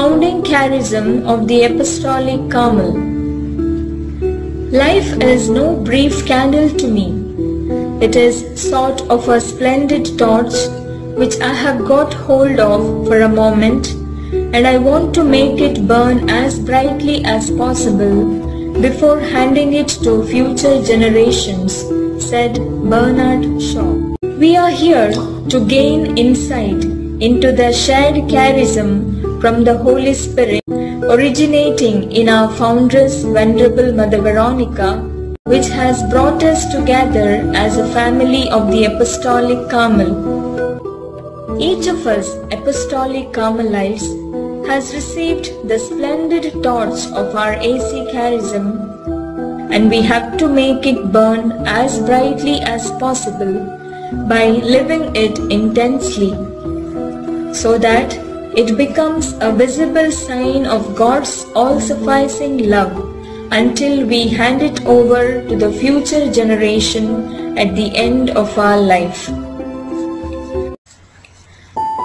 founding charism of the Apostolic Carmel. Life is no brief candle to me. It is sort of a splendid torch which I have got hold of for a moment and I want to make it burn as brightly as possible before handing it to future generations, said Bernard Shaw. We are here to gain insight into the shared charism from the Holy Spirit originating in our foundress Venerable Mother Veronica which has brought us together as a family of the Apostolic Carmel. Each of us Apostolic Carmelites has received the splendid torch of our AC charism and we have to make it burn as brightly as possible by living it intensely so that it becomes a visible sign of God's all-sufficing love until we hand it over to the future generation at the end of our life.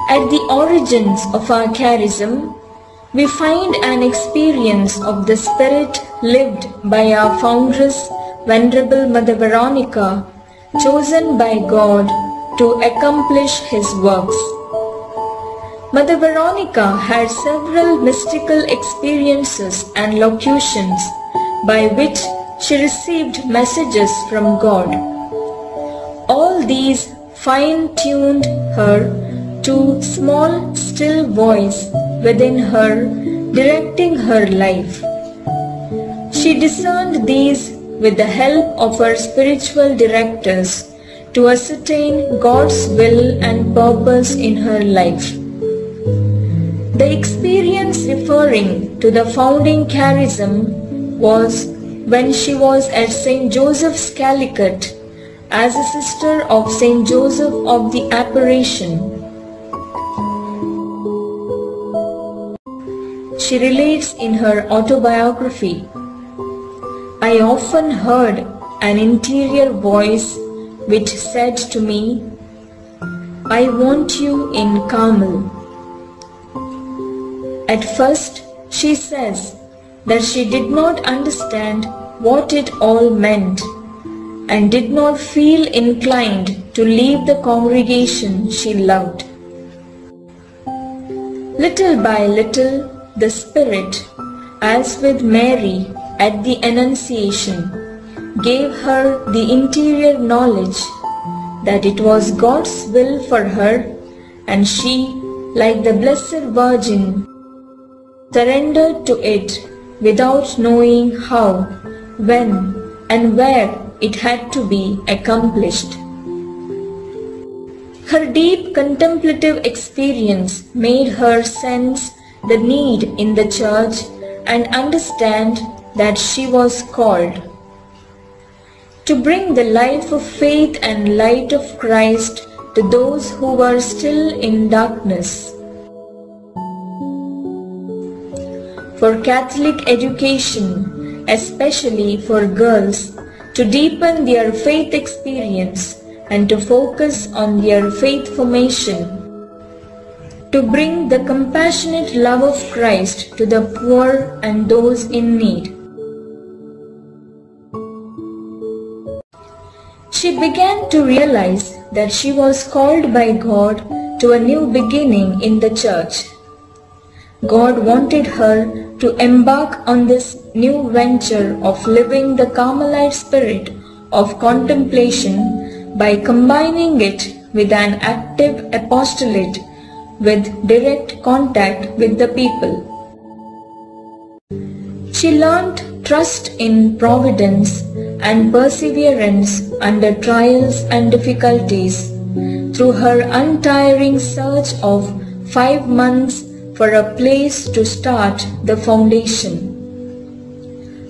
At the origins of our charism, we find an experience of the Spirit lived by our foundress, Venerable Mother Veronica, chosen by God to accomplish His works. Mother Veronica had several mystical experiences and locutions by which she received messages from God. All these fine-tuned her to small still voice within her directing her life. She discerned these with the help of her spiritual directors to ascertain God's will and purpose in her life. The experience referring to the founding charism was when she was at St. Joseph's Calicut as a sister of St. Joseph of the Apparition. She relates in her autobiography I often heard an interior voice which said to me, I want you in Carmel. At first, she says that she did not understand what it all meant and did not feel inclined to leave the congregation she loved. Little by little, the Spirit, as with Mary, at the Annunciation gave her the interior knowledge that it was God's will for her and she, like the Blessed Virgin, surrendered to it without knowing how, when and where it had to be accomplished. Her deep contemplative experience made her sense the need in the church and understand that she was called to bring the life of faith and light of Christ to those who were still in darkness. For Catholic education, especially for girls, to deepen their faith experience and to focus on their faith formation to bring the compassionate love of Christ to the poor and those in need. She began to realize that she was called by God to a new beginning in the church. God wanted her to embark on this new venture of living the Carmelite spirit of contemplation by combining it with an active apostolate with direct contact with the people. She learnt trust in providence and perseverance under trials and difficulties through her untiring search of five months for a place to start the foundation.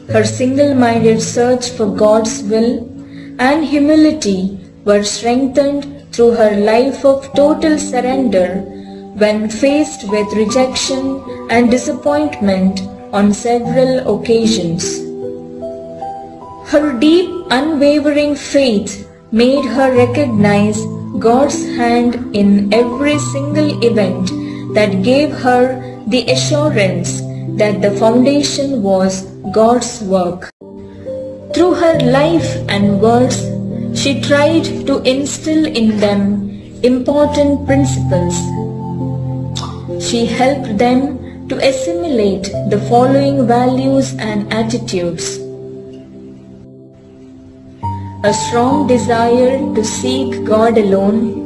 Her single-minded search for God's will and humility were strengthened through her life of total surrender when faced with rejection and disappointment on several occasions. Her deep, unwavering faith made her recognize God's hand in every single event that gave her the assurance that the foundation was God's work. Through her life and words, she tried to instill in them important principles. She helped them to assimilate the following values and attitudes. A strong desire to seek God alone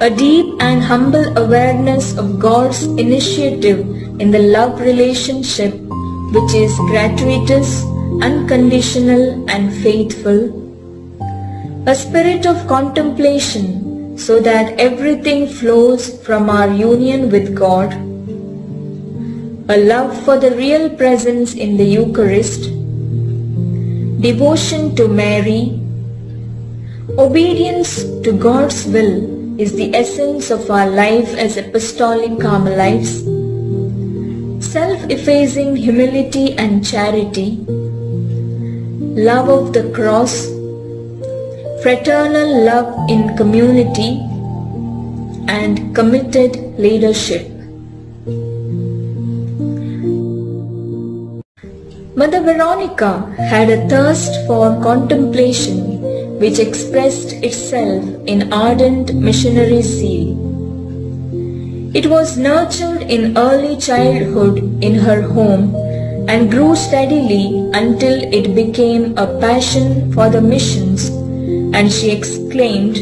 a deep and humble awareness of God's initiative in the love relationship which is gratuitous, unconditional and faithful. A spirit of contemplation so that everything flows from our union with God. A love for the real presence in the Eucharist. Devotion to Mary. Obedience to God's will is the essence of our life as apostolic Carmelites. Self-effacing humility and charity, love of the cross, fraternal love in community, and committed leadership. Mother Veronica had a thirst for contemplation which expressed itself in ardent missionary zeal. It was nurtured in early childhood in her home and grew steadily until it became a passion for the missions and she exclaimed,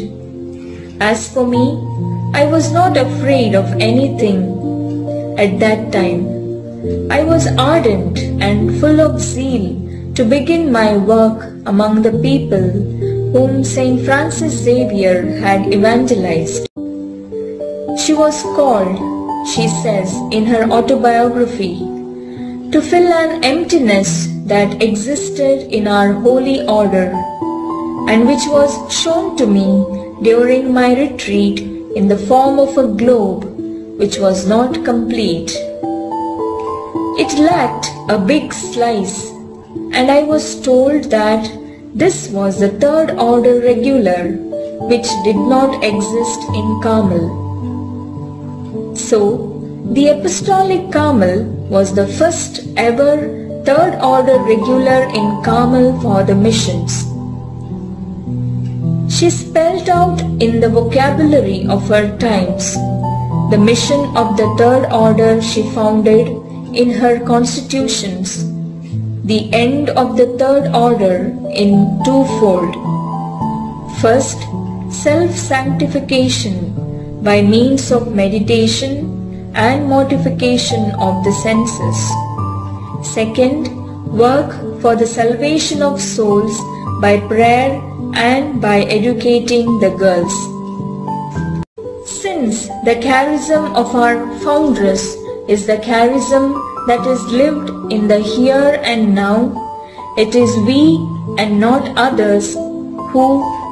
As for me, I was not afraid of anything at that time. I was ardent and full of zeal to begin my work among the people whom Saint Francis Xavier had evangelized. She was called, she says in her autobiography, to fill an emptiness that existed in our holy order and which was shown to me during my retreat in the form of a globe which was not complete. It lacked a big slice and I was told that this was the third order regular which did not exist in Carmel. So, the Apostolic Carmel was the first ever third order regular in Carmel for the missions. She spelled out in the vocabulary of her times the mission of the third order she founded in her constitutions the end of the third order in twofold. First, self-sanctification by means of meditation and mortification of the senses. Second, work for the salvation of souls by prayer and by educating the girls. Since the charism of our foundress is the charism that is lived in the here and now, it is we and not others who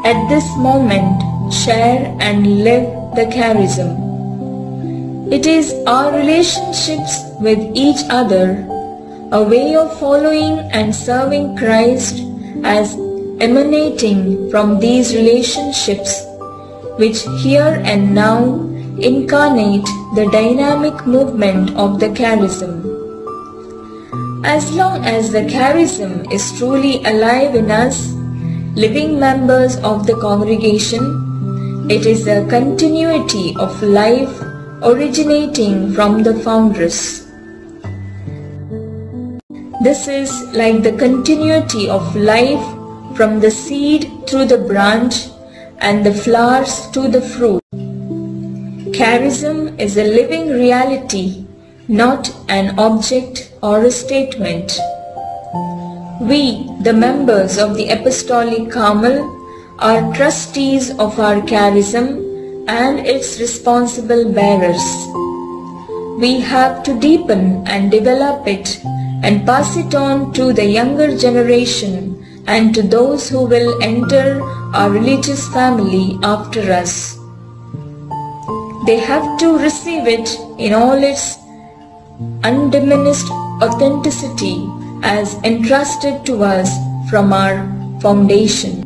at this moment share and live the charism. It is our relationships with each other, a way of following and serving Christ as emanating from these relationships which here and now incarnate the dynamic movement of the charism. As long as the charism is truly alive in us, living members of the congregation, it is a continuity of life originating from the foundress. This is like the continuity of life from the seed through the branch and the flowers to the fruit. Charism is a living reality not an object or a statement. We, the members of the Apostolic Carmel, are trustees of our charism and its responsible bearers. We have to deepen and develop it and pass it on to the younger generation and to those who will enter our religious family after us. They have to receive it in all its undiminished authenticity as entrusted to us from our foundation.